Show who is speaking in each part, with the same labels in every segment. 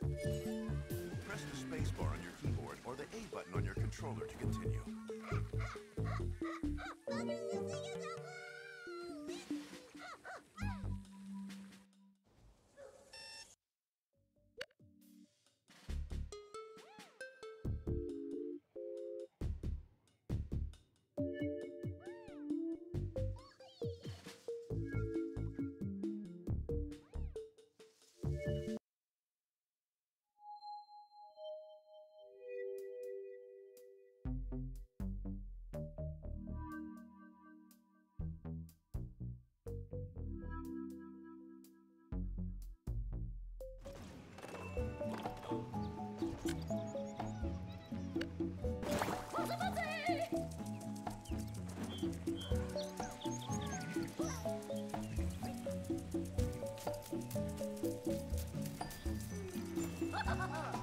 Speaker 1: Press the spacebar on your keyboard or the A button on your controller to continue. Ha ha ha!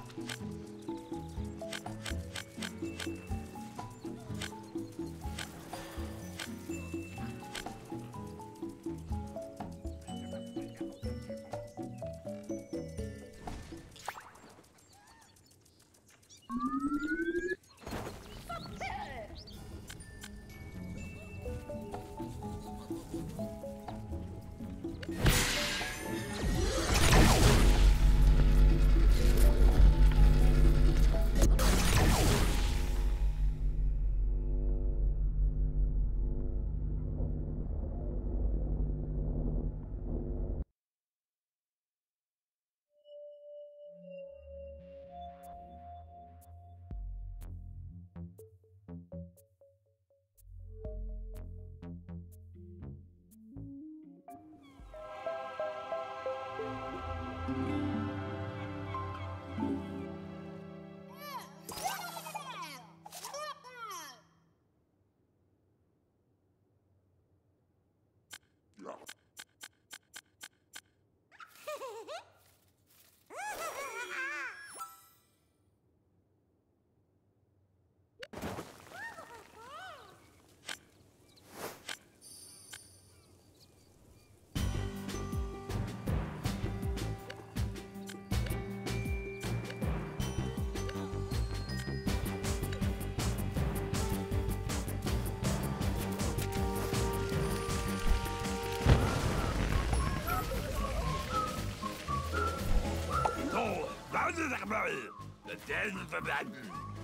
Speaker 2: Warte doch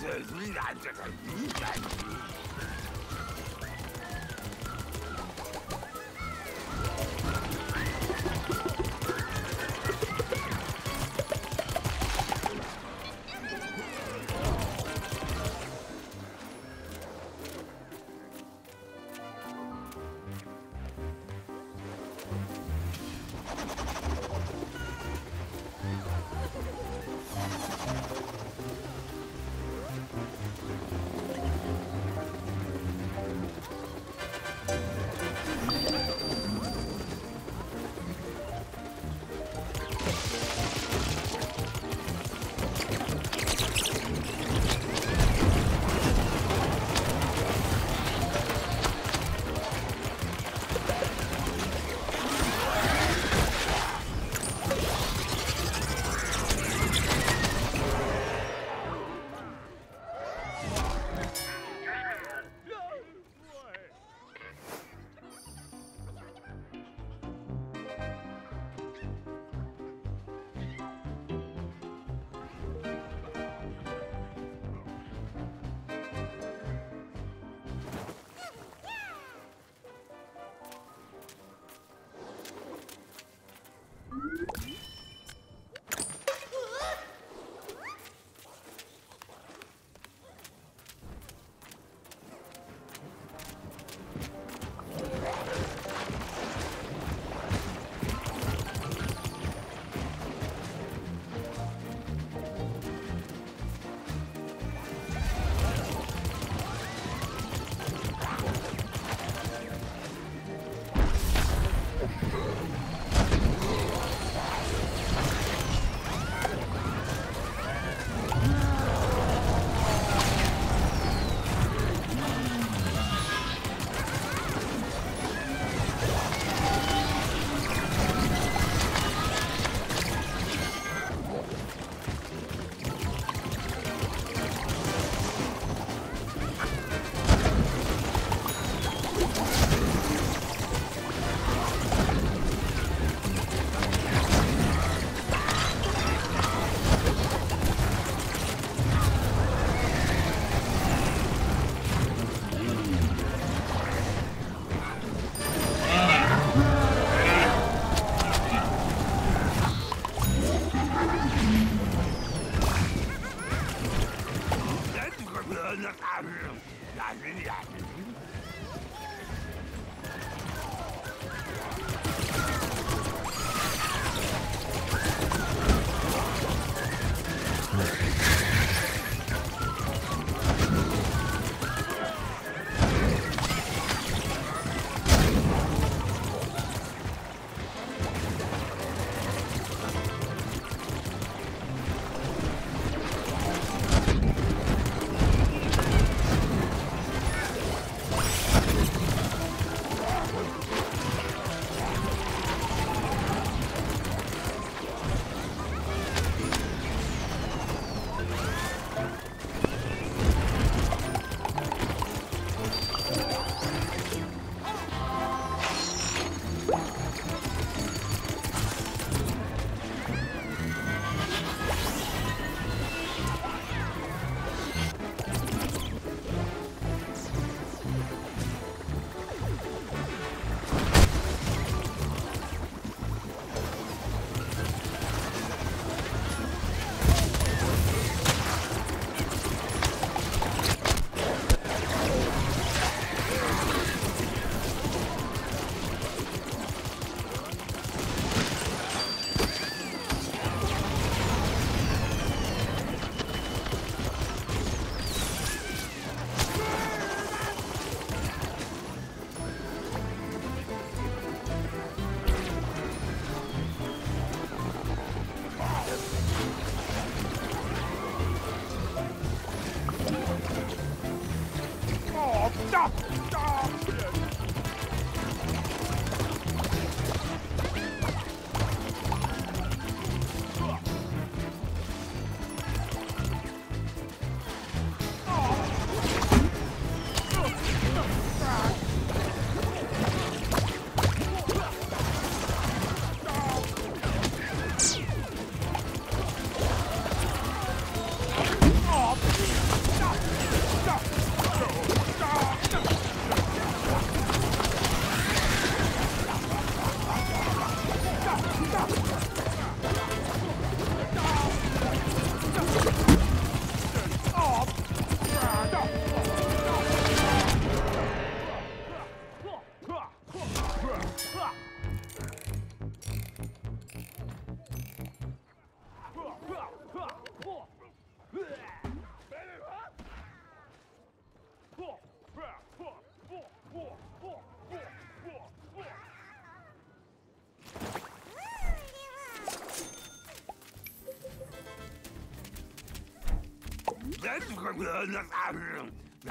Speaker 2: 这虽然这是明摆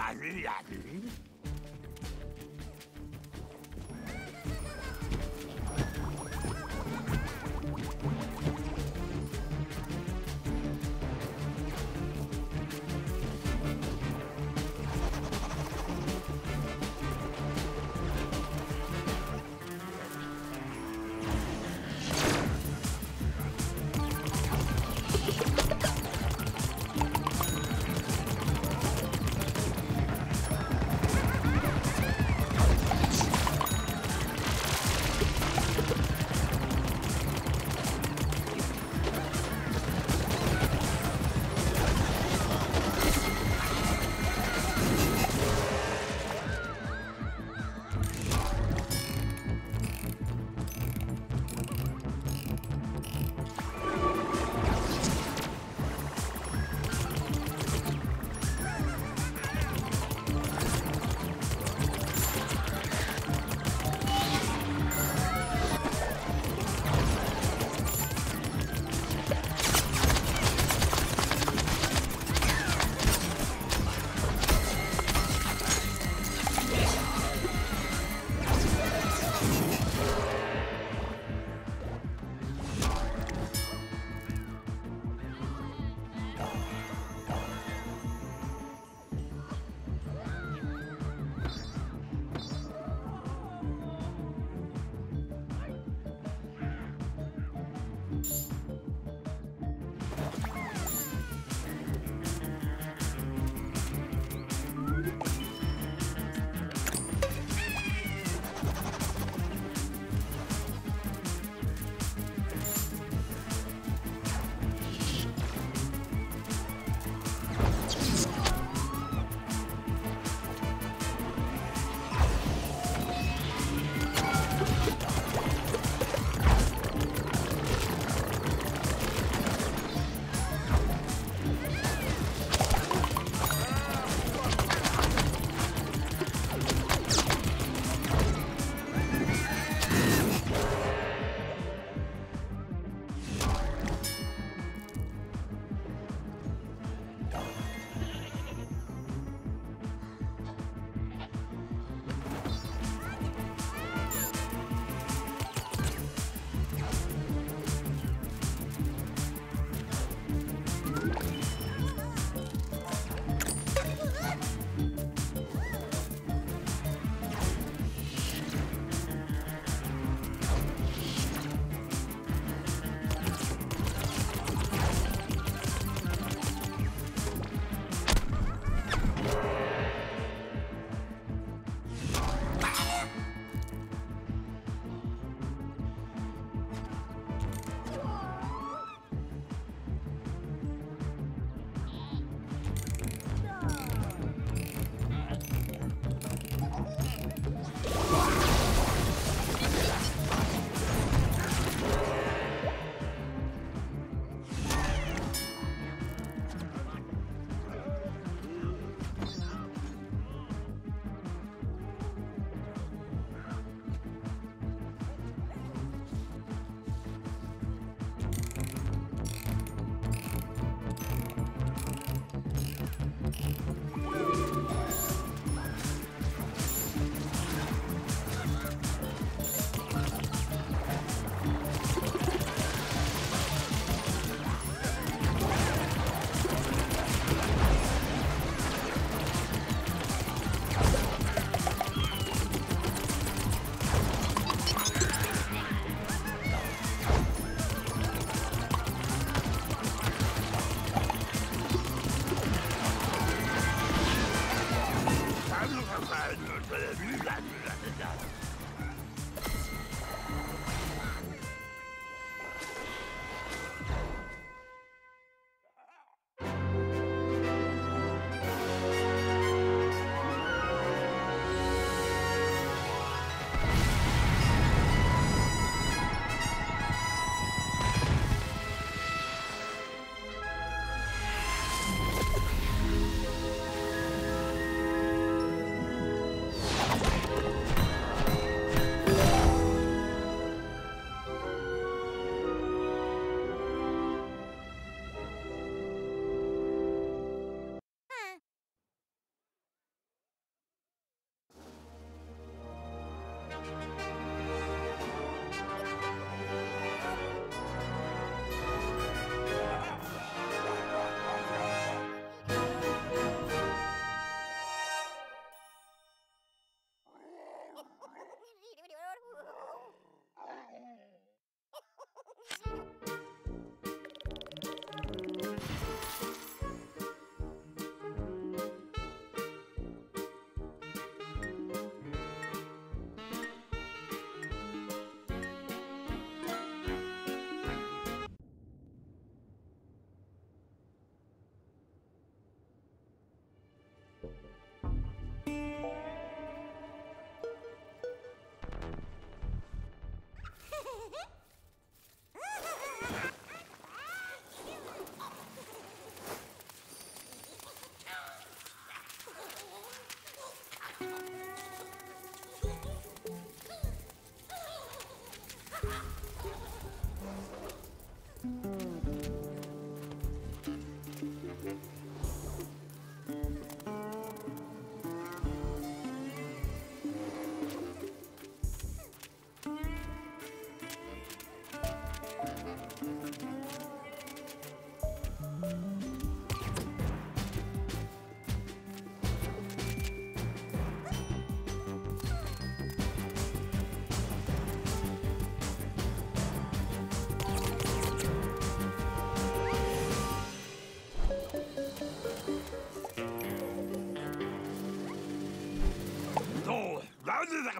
Speaker 2: Ah, yeah.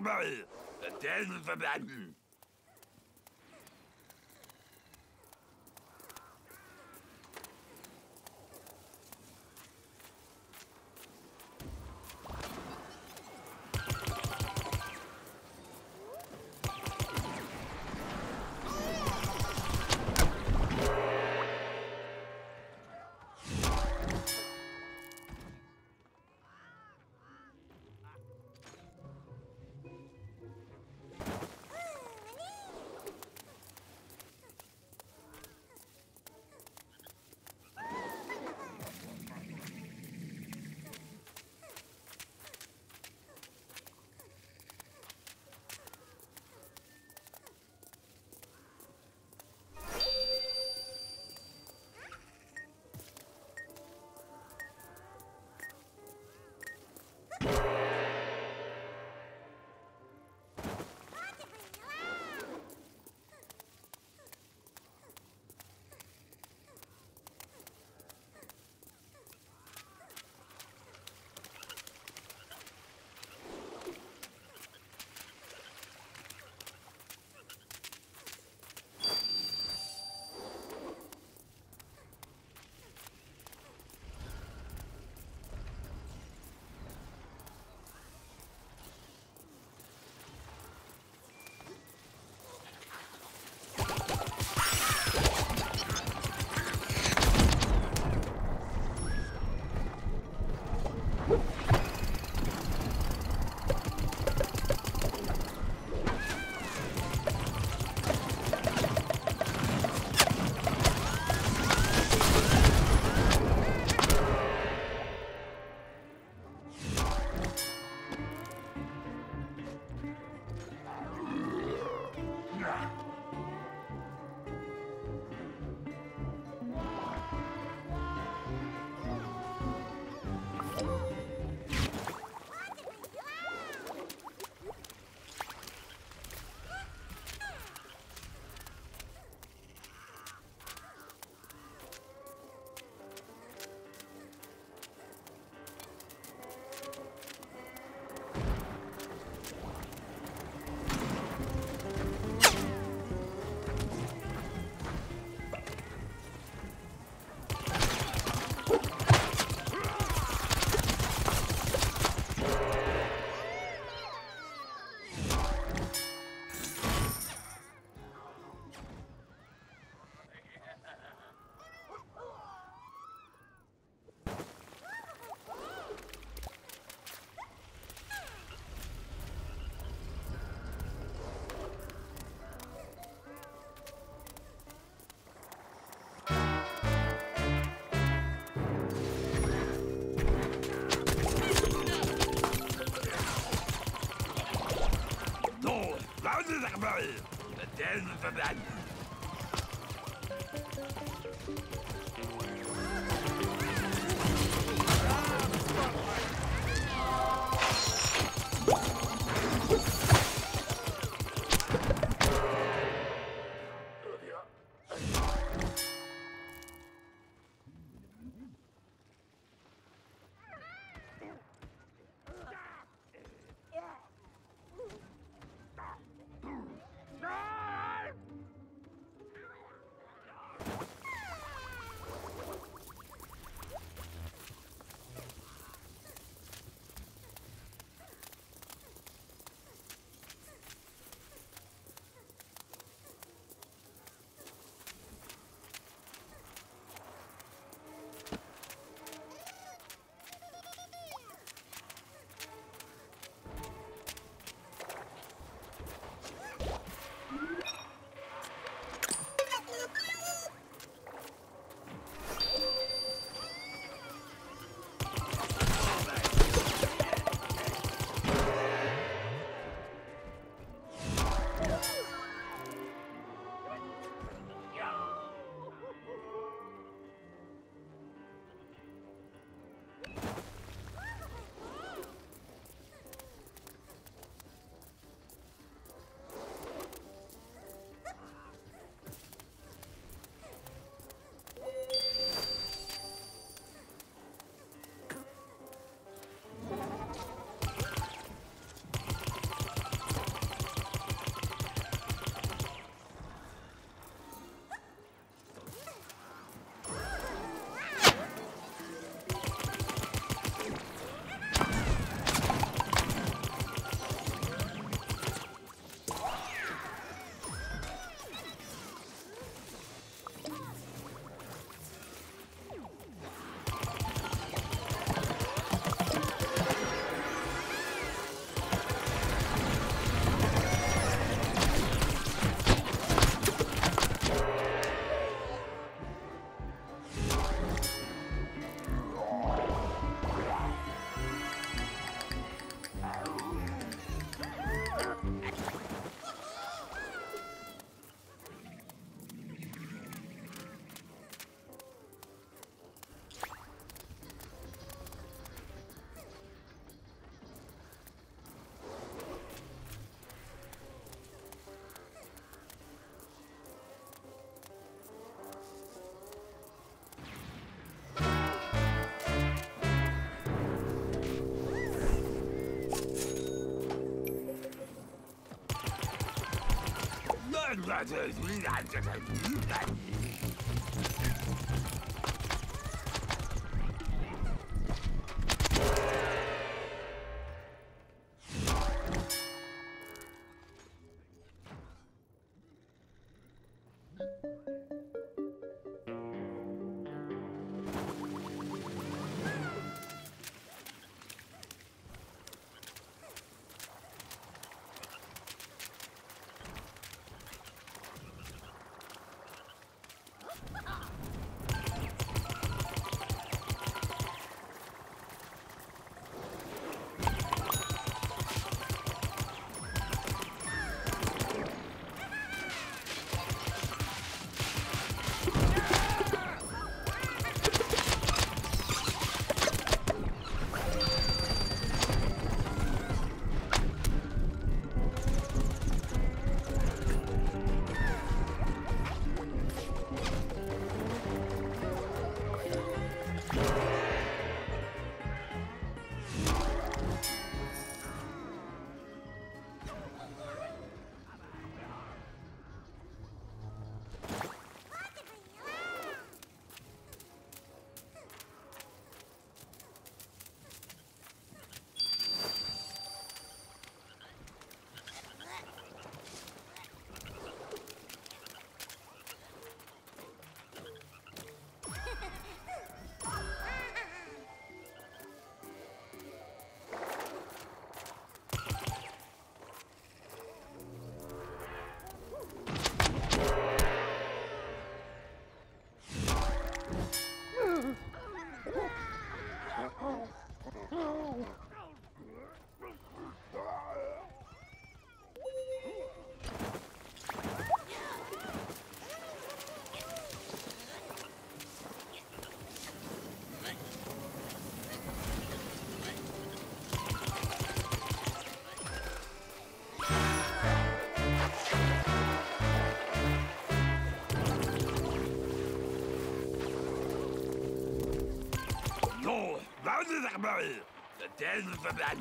Speaker 2: Mal. Der verblenden. The No, round the den bad.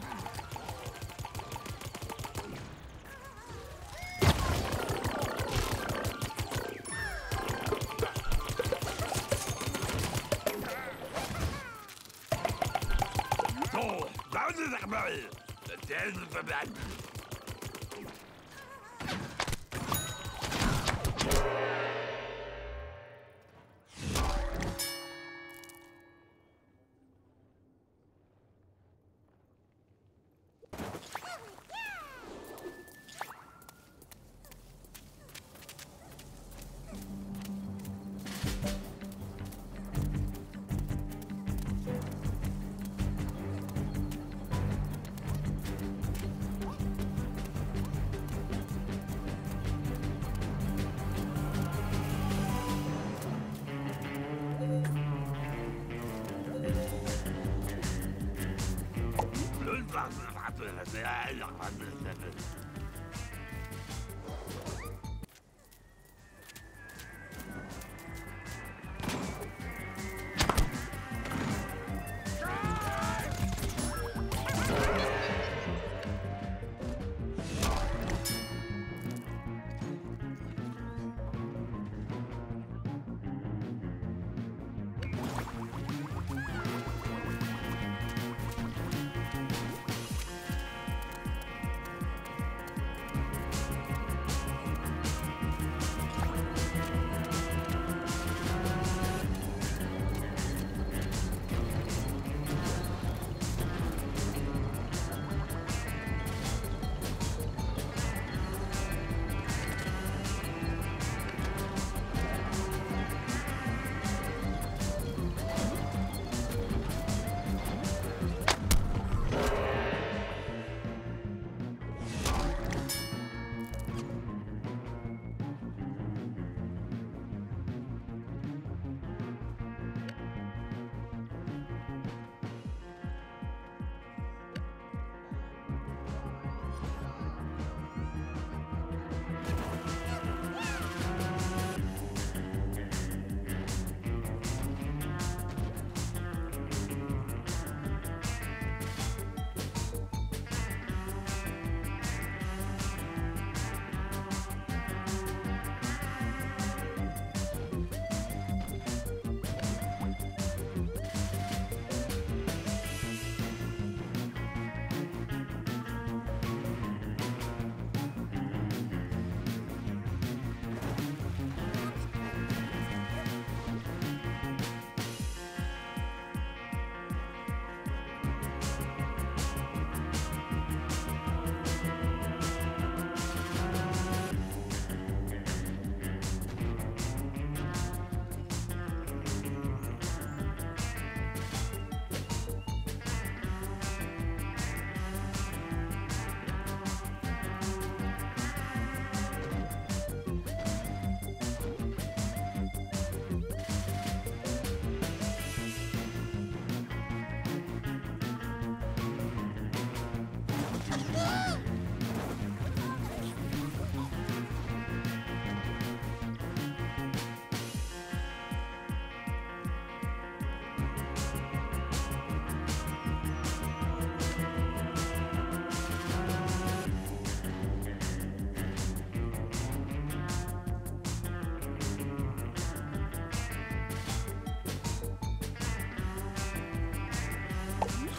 Speaker 2: No, round the barrel. The den of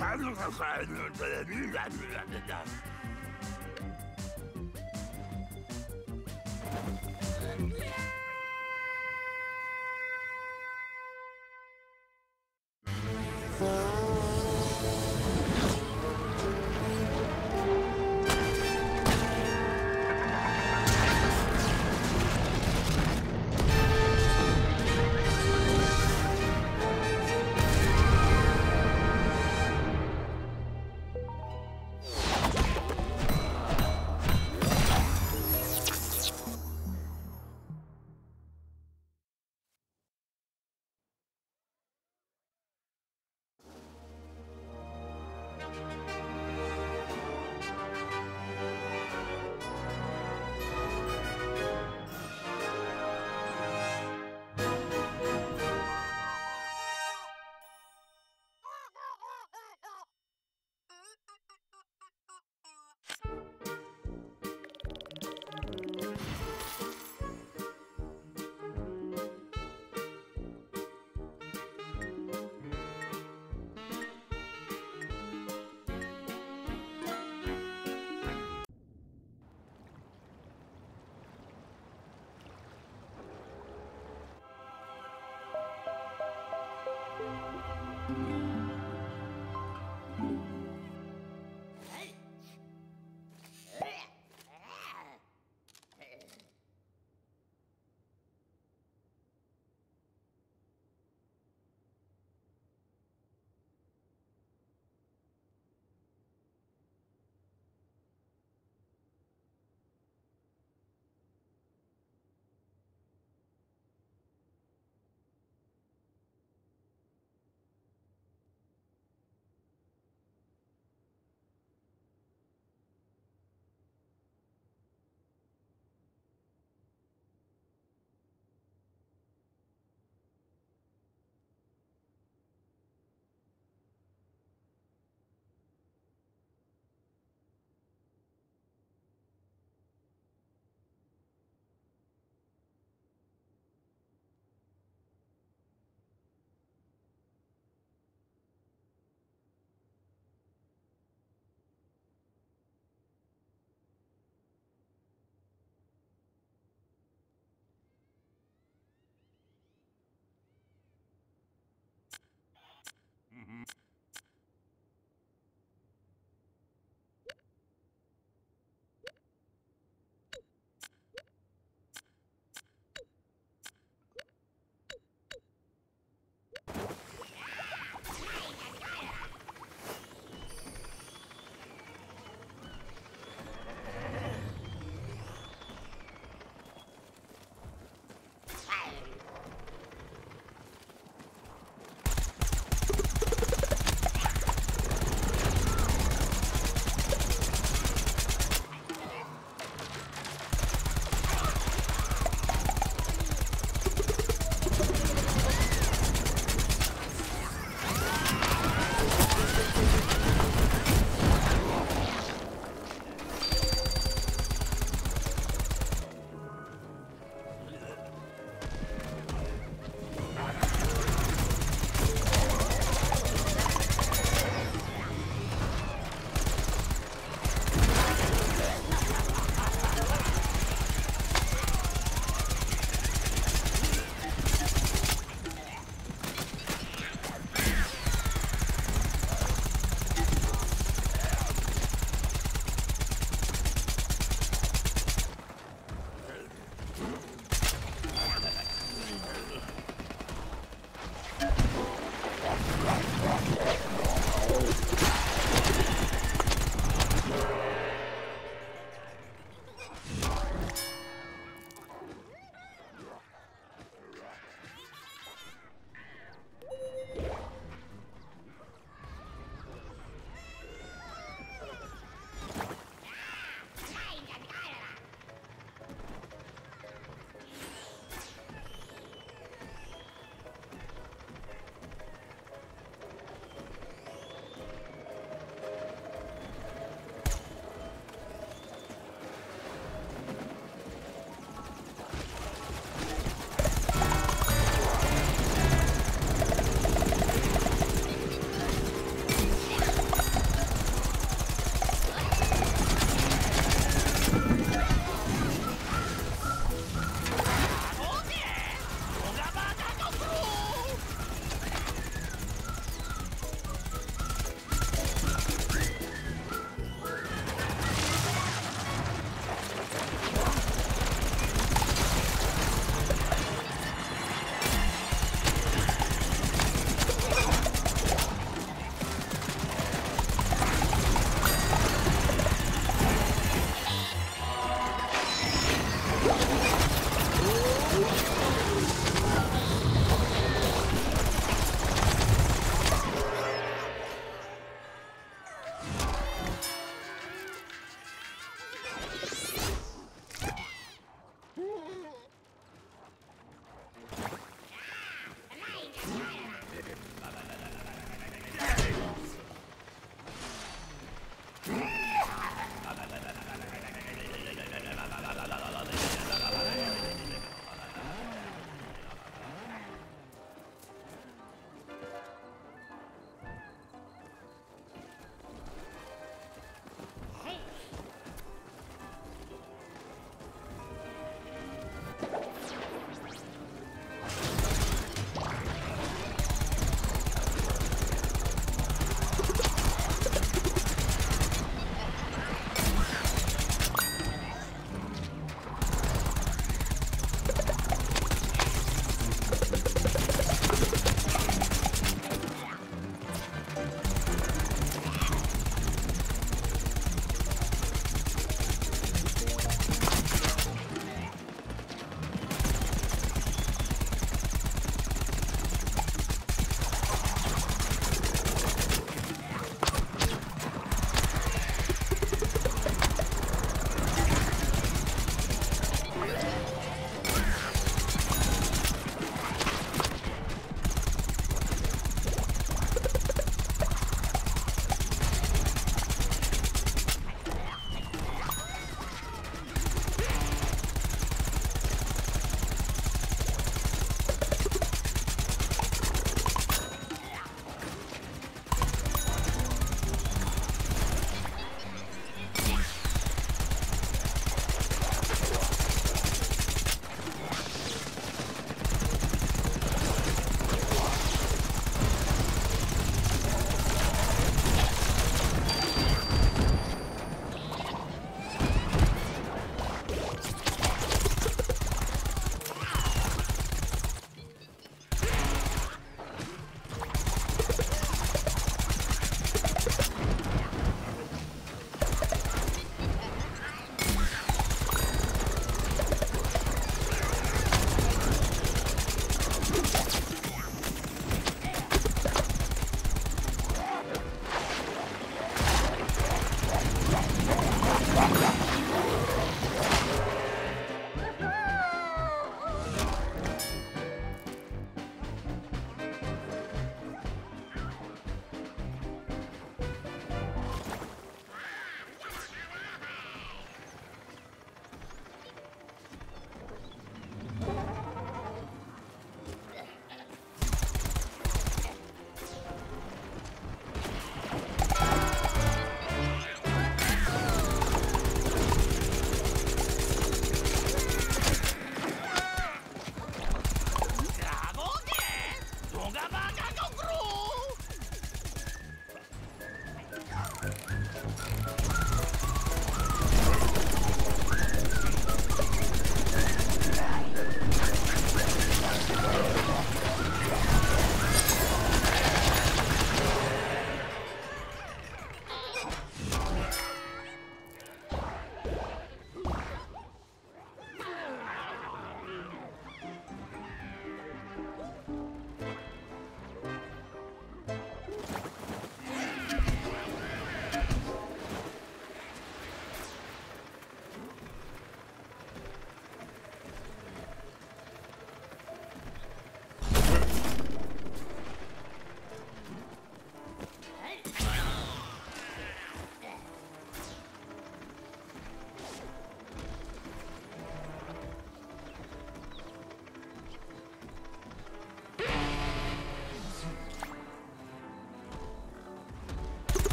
Speaker 2: I ja, ja, ja, ja, ja,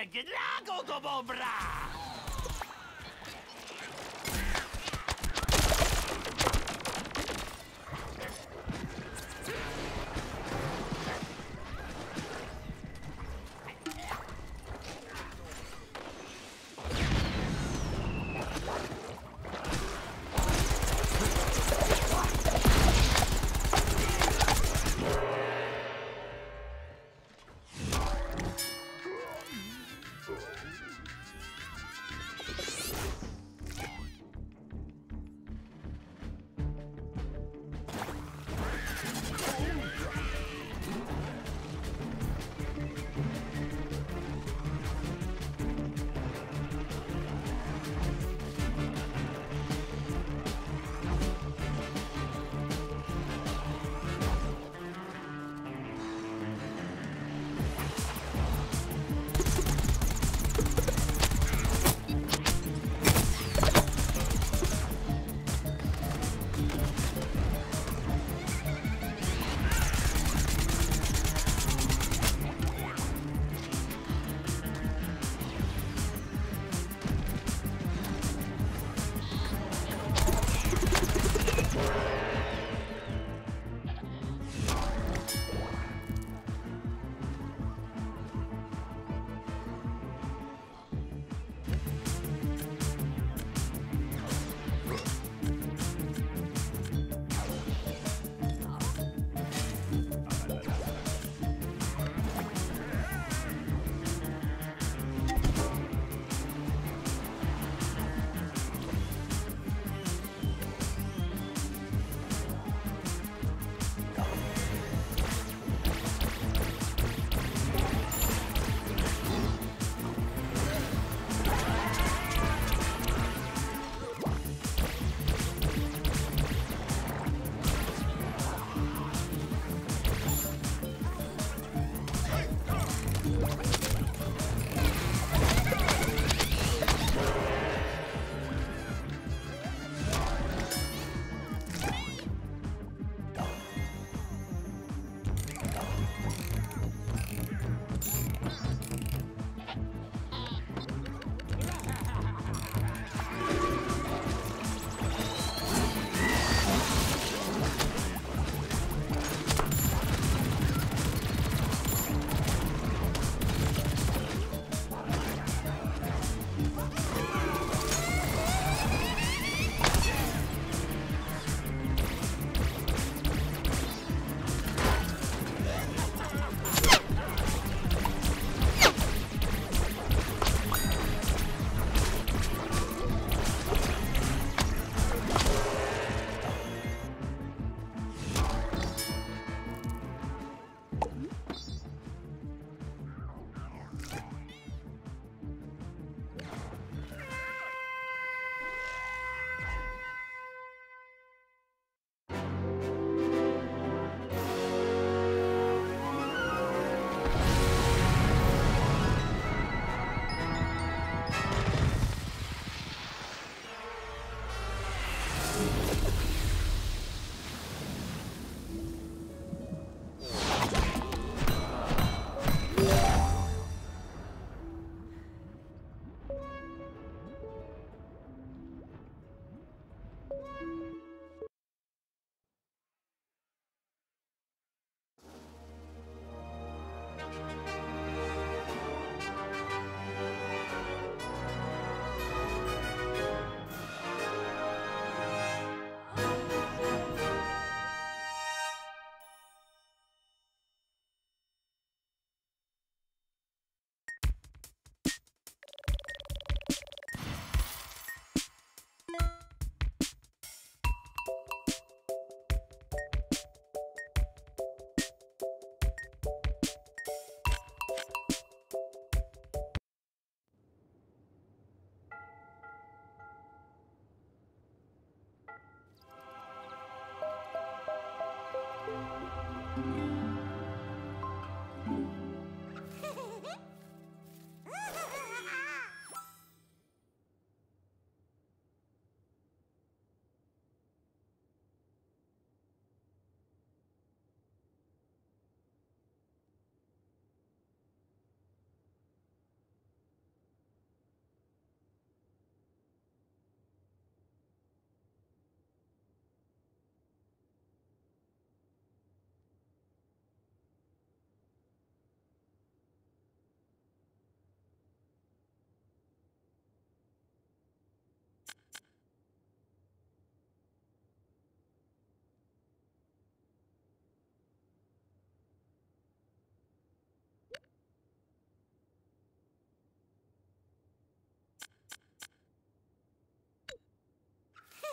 Speaker 2: the bad. Rogo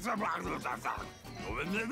Speaker 2: bardzo, bardzo, bardzo. To będzie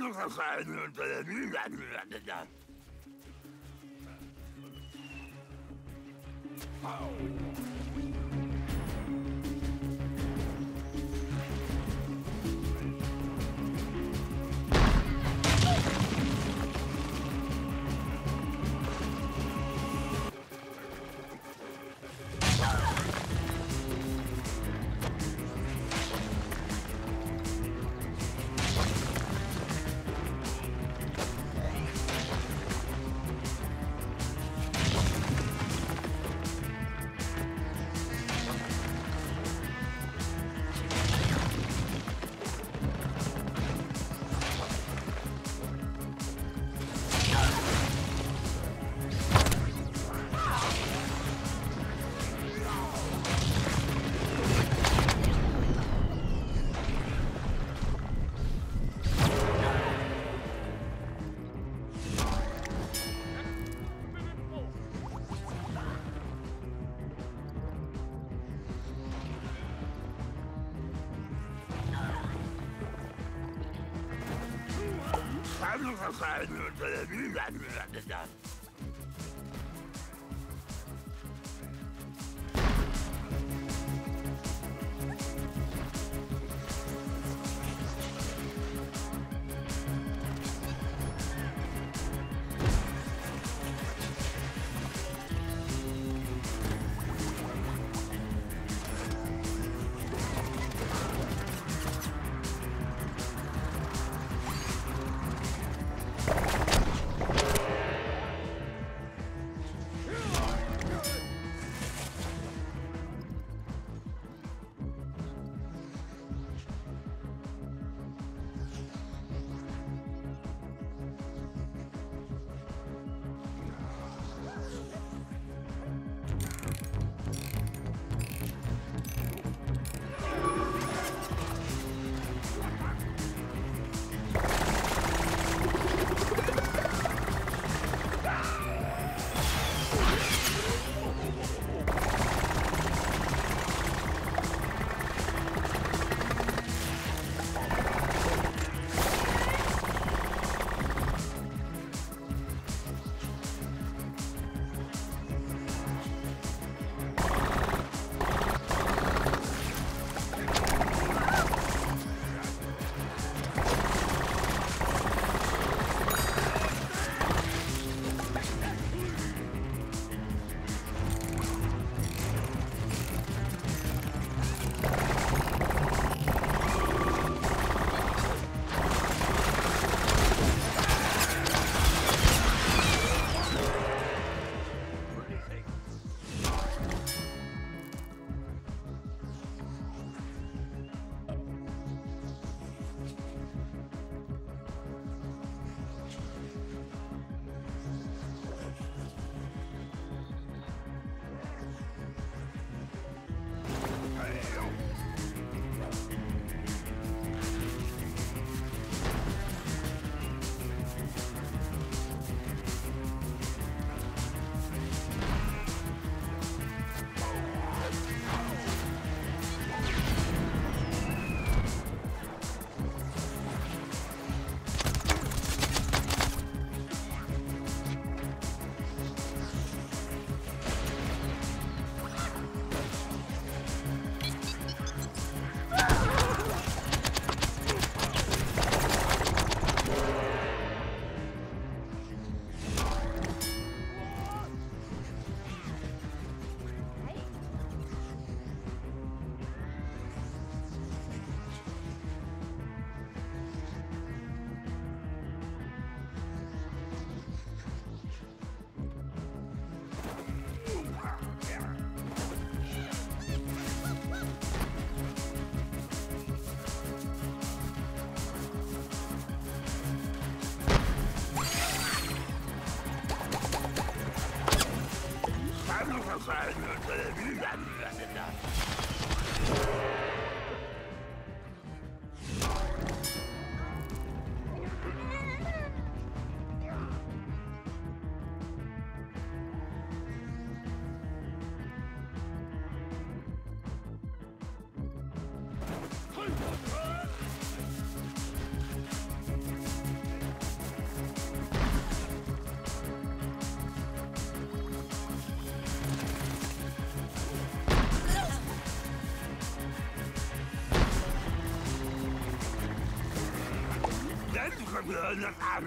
Speaker 2: Besucherverein unter der Mühle. outside لا نتعب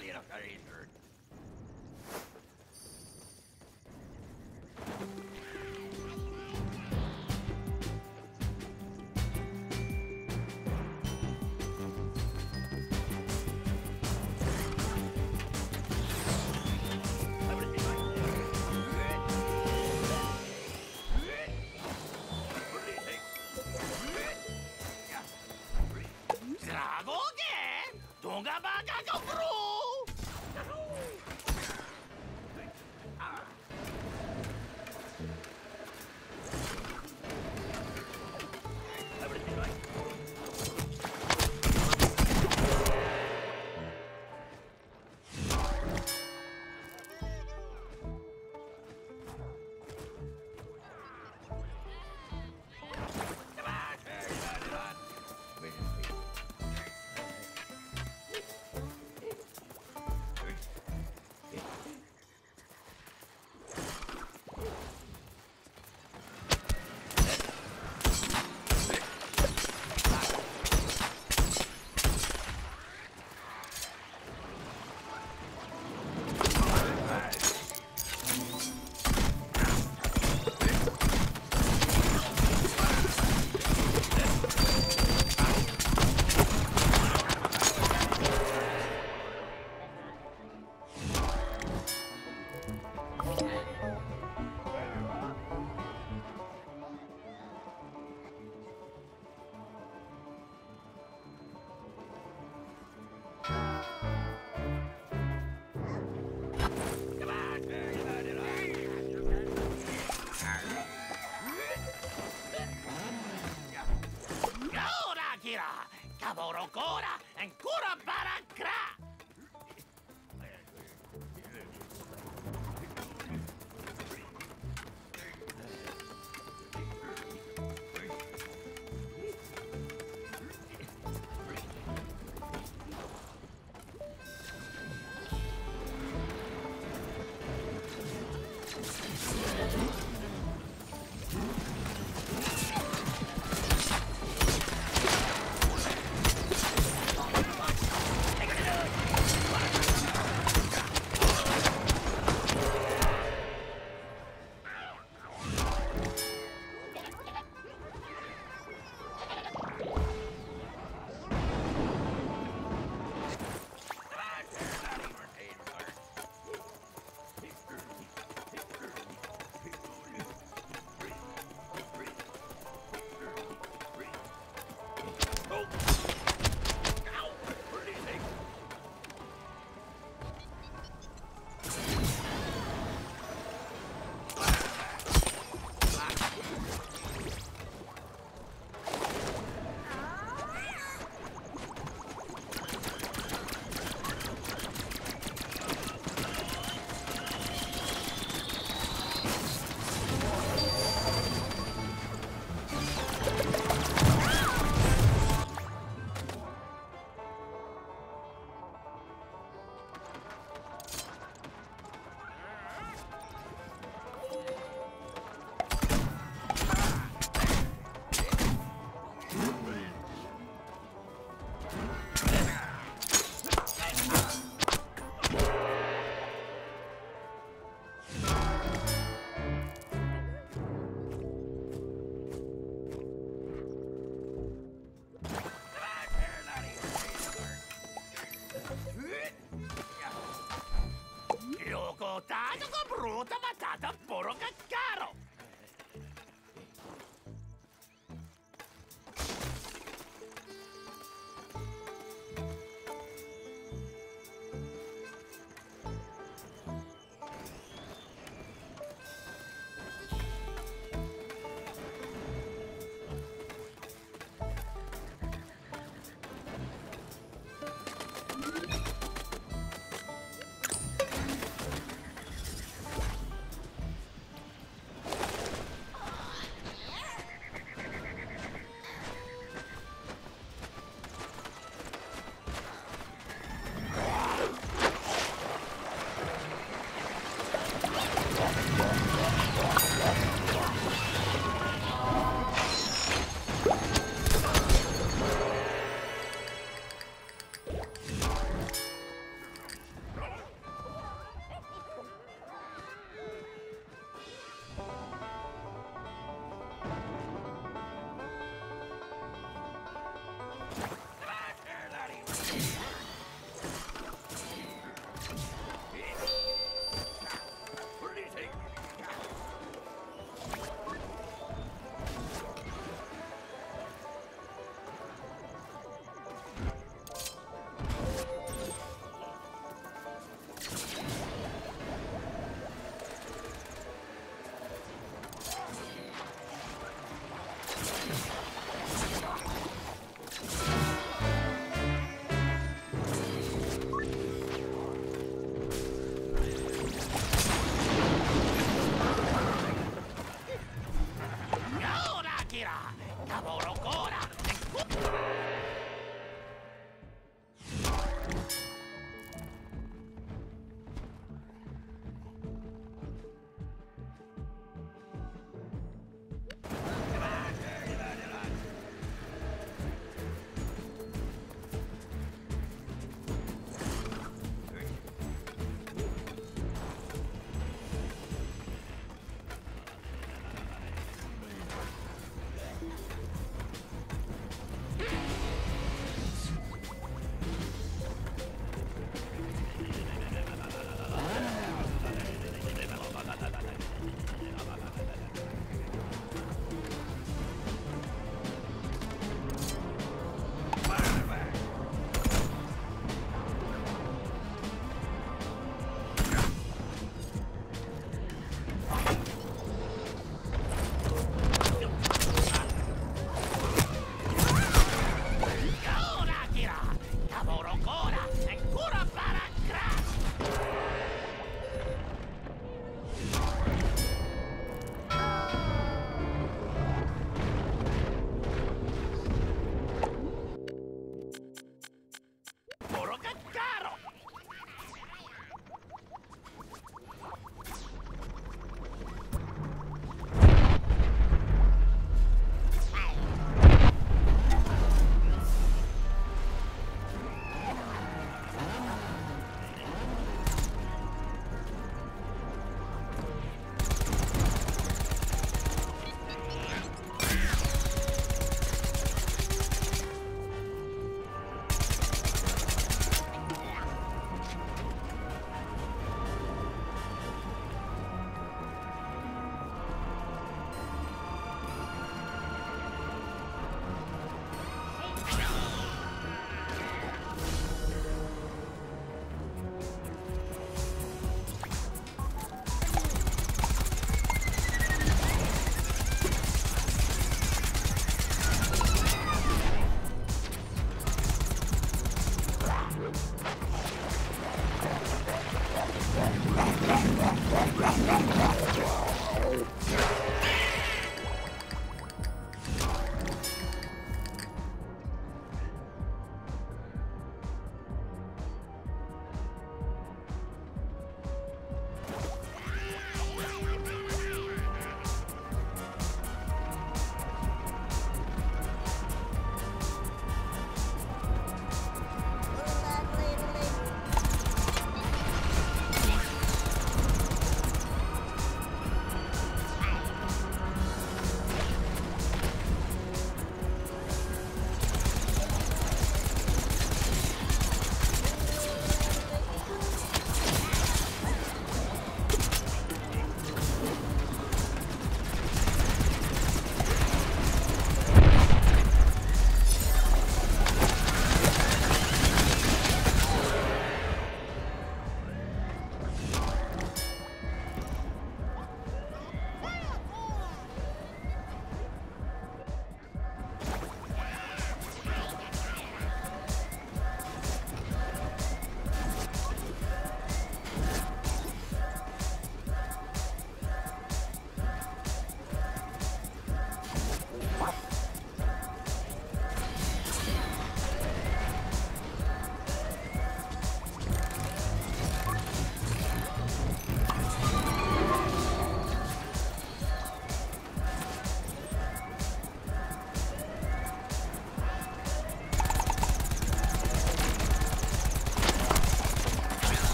Speaker 2: salieron felices.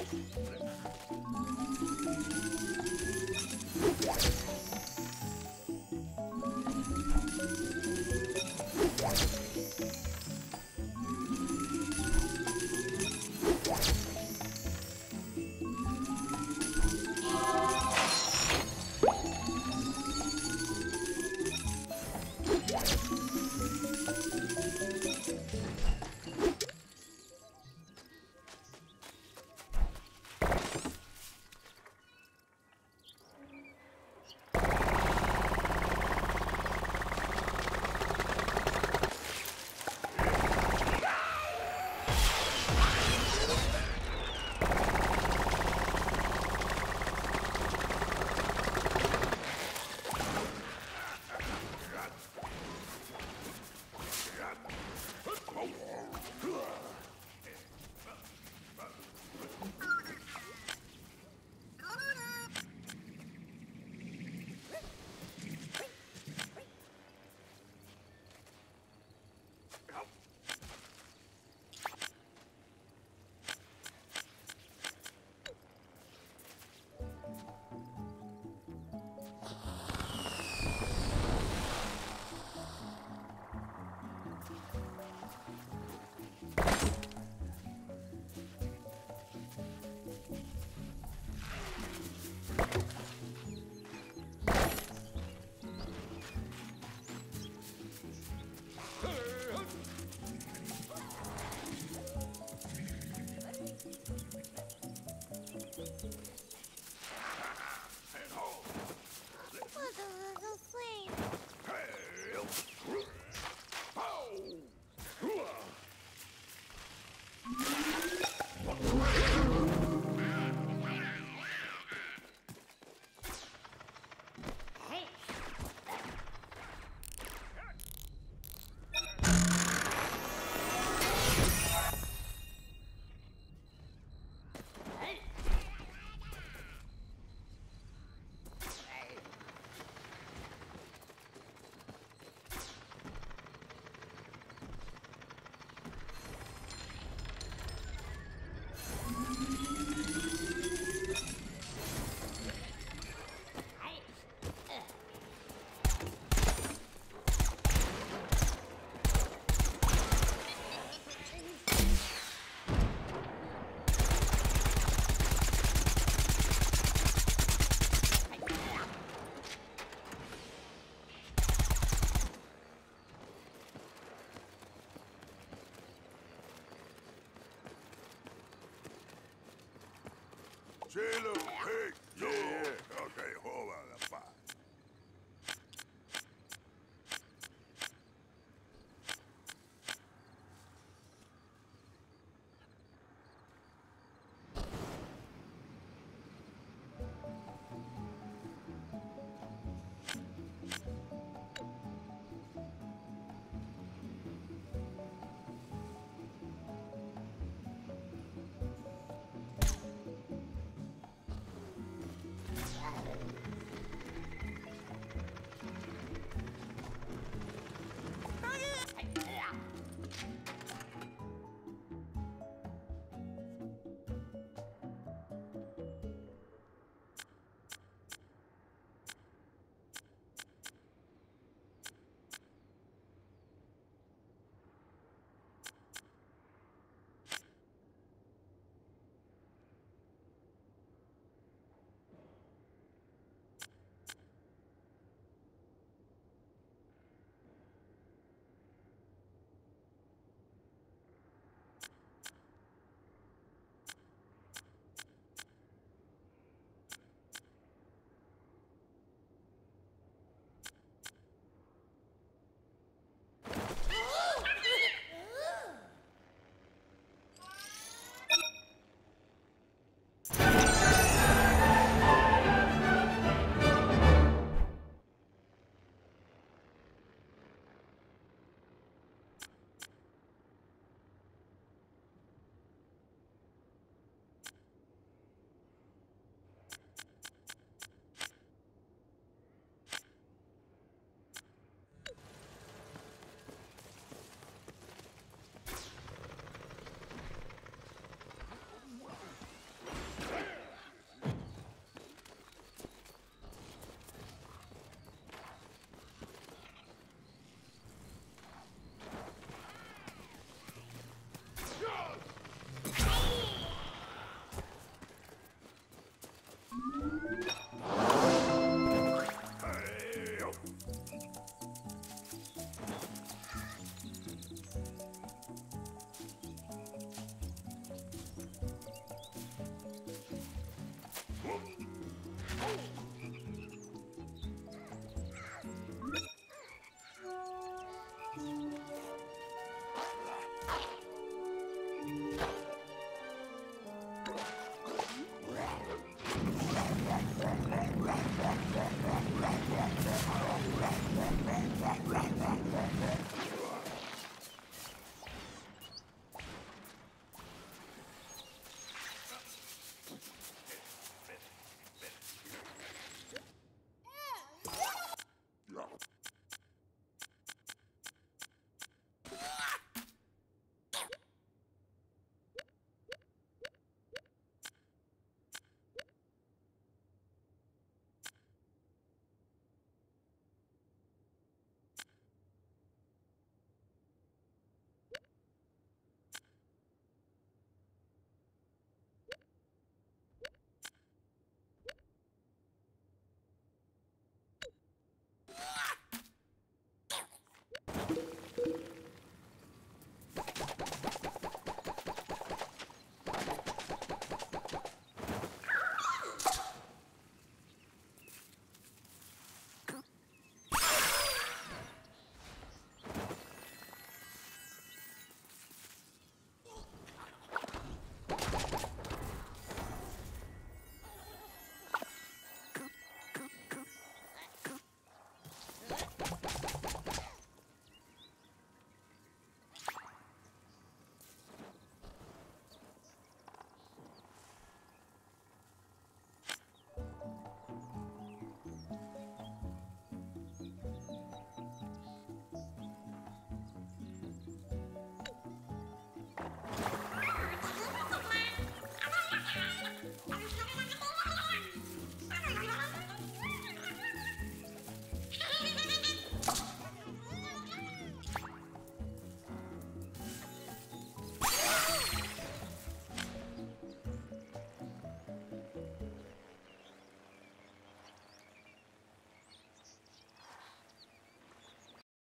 Speaker 2: よし!